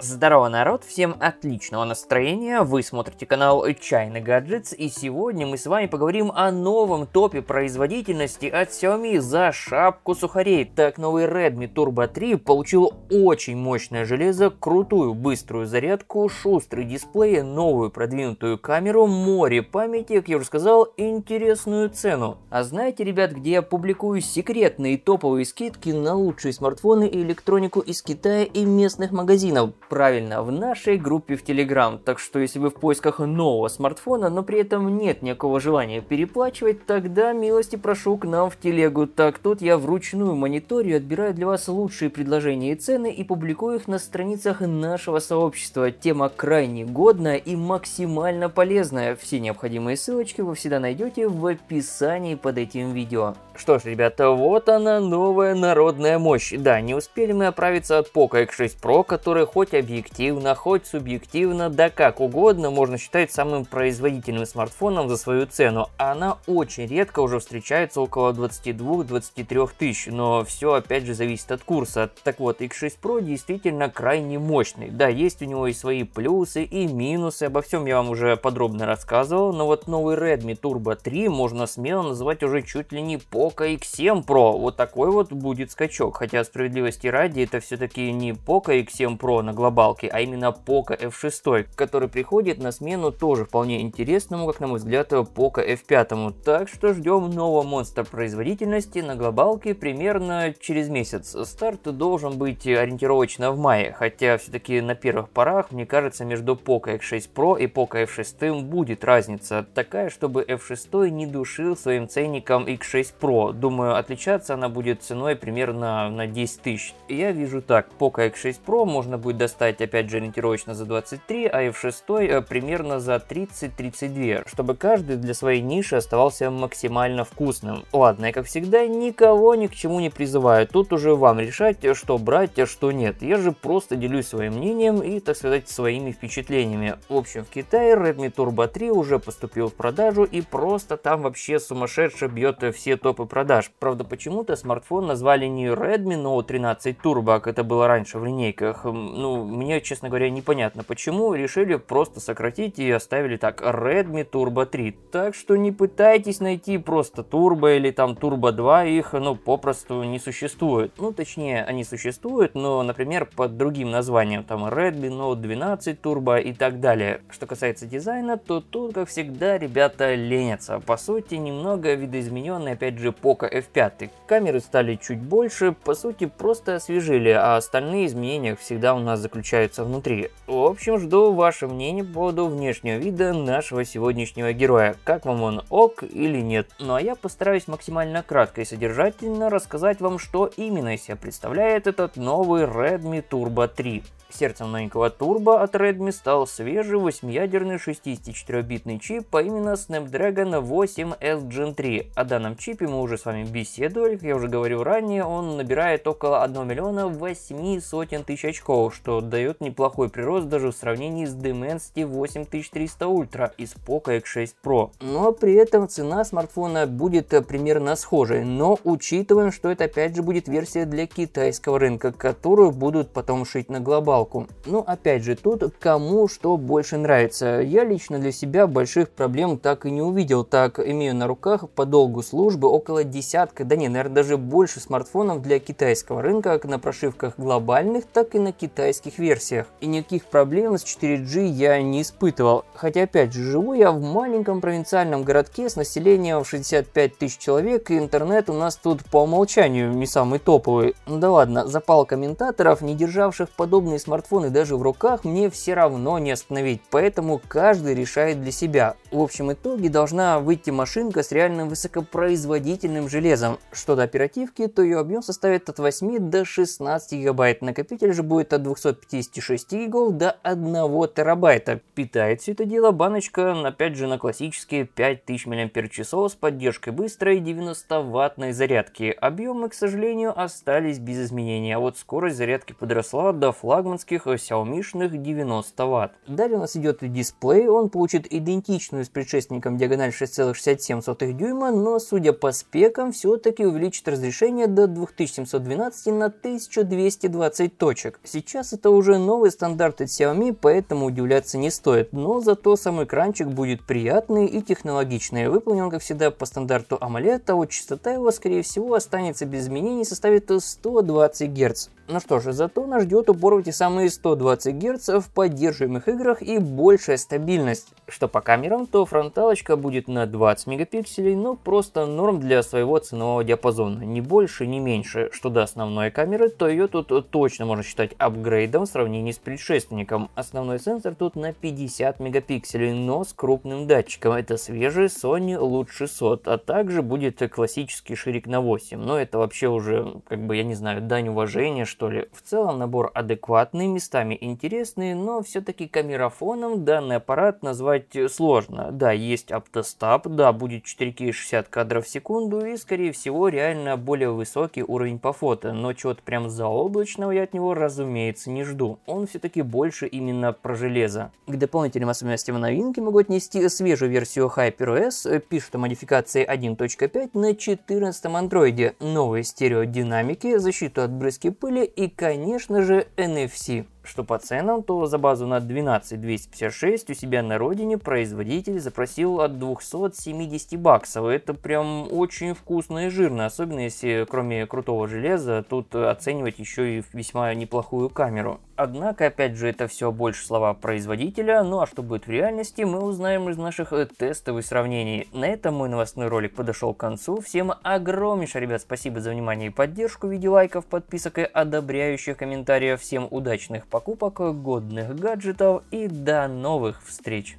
Здорово, народ! Всем отличного настроения! Вы смотрите канал Чайный Гаджетс, и сегодня мы с вами поговорим о новом топе производительности от Xiaomi за шапку сухарей. Так, новый Redmi Turbo 3 получил очень мощное железо, крутую быструю зарядку, шустрый дисплей, новую продвинутую камеру, море памяти, как я уже сказал, интересную цену. А знаете, ребят, где я публикую секретные топовые скидки на лучшие смартфоны и электронику из Китая и местных магазинов? Правильно, в нашей группе в Telegram. Так что если вы в поисках нового смартфона, но при этом нет никакого желания переплачивать, тогда милости прошу к нам в телегу. Так тут я вручную мониторю отбираю для вас лучшие предложения и цены и публикую их на страницах нашего сообщества. Тема крайне годная и максимально полезная. Все необходимые ссылочки вы всегда найдете в описании под этим видео. Что ж, ребята, вот она новая народная мощь. Да, не успели мы оправиться от Poco X6 Pro, который хоть объективно, хоть субъективно, да как угодно, можно считать самым производительным смартфоном за свою цену. Она очень редко уже встречается около 22-23 тысяч, но все опять же зависит от курса. Так вот, X6 Pro действительно крайне мощный. Да, есть у него и свои плюсы, и минусы, обо всем я вам уже подробно рассказывал, но вот новый Redmi Turbo 3 можно смело называть уже чуть ли не Poco X7 Pro. Вот такой вот будет скачок, хотя справедливости ради это все-таки не Poco X7 Pro на глобалке, а именно Poco F6, который приходит на смену тоже вполне интересному, как на мой взгляд, Poco F5. Так что ждем нового монстра производительности на глобалке примерно через месяц. Старт должен быть ориентировочно в мае, хотя все-таки на первых порах, мне кажется, между Poco X6 Pro и Poco F6 будет разница такая, чтобы F6 не душил своим ценником X6 Pro. Думаю, отличаться она будет ценой примерно на 10 тысяч. Я вижу так, Poco X6 Pro можно будет достать опять же ориентировочно за 23, а F6 э, примерно за 30-32, чтобы каждый для своей ниши оставался максимально вкусным. Ладно, я как всегда никого ни к чему не призываю, тут уже вам решать, что брать, а что нет. Я же просто делюсь своим мнением и, так сказать, своими впечатлениями. В общем, в Китае Redmi Turbo 3 уже поступил в продажу и просто там вообще сумасшедше бьет все топы продаж. Правда, почему-то смартфон назвали не Redmi Note 13 Turbo, как это было раньше в линейках. Ну, мне, честно говоря, непонятно почему. Решили просто сократить и оставили так Redmi Turbo 3. Так что не пытайтесь найти просто Turbo или там Turbo 2, их ну попросту не существует. Ну, точнее, они существуют, но, например, под другим названием, там Redmi Note 12 Turbo и так далее. Что касается дизайна, то тут, как всегда, ребята ленятся. По сути, немного видоизмененный, опять же, Poco F5. Камеры стали чуть больше, по сути, просто освежили, а остальные изменения всегда у нас заключаются внутри. В общем, жду ваше мнение по поводу внешнего вида нашего сегодняшнего героя. Как вам он, ок или нет? Ну а я постараюсь максимально кратко и содержательно рассказать вам, что именно из себя представляет этот новый Redmi Turbo 3. Сердцем новенького турбо от Redmi стал свежий 8-ядерный 64-битный чип по имени Snapdragon 8S Gen 3. О данном чипе мы уже с вами беседовали, как я уже говорил ранее, он набирает около 1 миллиона 8 сотен тысяч очков, что дает неплохой прирост даже в сравнении с Dimensity 8300 Ultra из Poco X6 Pro. Но при этом цена смартфона будет примерно схожей, но учитываем, что это опять же будет версия для китайского рынка, которую будут потом шить на глобал палку. Ну, опять же, тут кому что больше нравится. Я лично для себя больших проблем так и не увидел. Так, имею на руках по долгу службы около десятка, да не, наверное, даже больше смартфонов для китайского рынка, как на прошивках глобальных, так и на китайских версиях. И никаких проблем с 4G я не испытывал. Хотя, опять же, живу я в маленьком провинциальном городке с населением в 65 тысяч человек, и интернет у нас тут по умолчанию не самый топовый. Ну да ладно, запал комментаторов, не державших подобные смартфоны даже в руках мне все равно не остановить, поэтому каждый решает для себя. В общем итоге должна выйти машинка с реальным высокопроизводительным железом. Что до оперативки, то ее объем составит от 8 до 16 гигабайт, накопитель же будет от 256 гигов до 1 терабайта. Питает все это дело баночка, опять же, на классические 5000 мАч с поддержкой быстрой 90 ваттной зарядки. Объемы, к сожалению, остались без изменений, а вот скорость зарядки подросла до флагмана японских Xiaomi 90 Вт. Далее у нас идет дисплей, он получит идентичную сравнительную с предшественником диагональ 6,67 дюйма, но судя по спекам, все-таки увеличит разрешение до 2712 на 1220 точек. Сейчас это уже новый стандарт от Xiaomi, поэтому удивляться не стоит, но зато сам экранчик будет приятный и технологичный. Выполнен, как всегда, по стандарту AMOLED, а вот частота его, скорее всего, останется без изменений, составит 120 Гц. Ну что же, зато нас ждет упор в эти самые 120 Гц в поддерживаемых играх и большая стабильность. Что по камерам, то фронталочка будет на 20 мегапикселей, но просто норм для своего ценового диапазона, не больше, не меньше. Что до основной камеры, то ее тут точно можно считать апгрейдом в сравнении с предшественником. Основной сенсор тут на 50 мегапикселей, но с крупным датчиком. Это свежий Sony LUT 600, а также будет классический ширик на 8. Но это вообще уже, как бы, я не знаю, дань уважения, что ли. В целом набор адекватный, местами интересный, но все-таки камерафоном данный аппарат назвать сложно. Да, есть автостаб, да, будет 4К 60 кадров в секунду и, скорее всего, реально более высокий уровень по фото, но чего-то прям заоблачного я от него, разумеется, не жду. Он все-таки больше именно про железо. К дополнительным особенностям новинки могу отнести свежую версию HyperOS, пишут о модификации 1.5 на 14 андроиде, новые стереодинамики, защиту от брызги пыли и, конечно же, NFC. Что по ценам, то за базу на 12256 у себя на родине производитель запросил от 270 баксов. Это прям очень вкусно и жирно, особенно если кроме крутого железа тут оценивать еще и весьма неплохую камеру. Однако, опять же, это все больше слова производителя, ну а что будет в реальности, мы узнаем из наших э, тестовых сравнений. На этом мой новостной ролик подошел к концу. Всем огромнейшее, ребят, спасибо за внимание и поддержку в виде лайков, подписок и одобряющих комментариев. Всем удачных покупок, годных гаджетов и до новых встреч!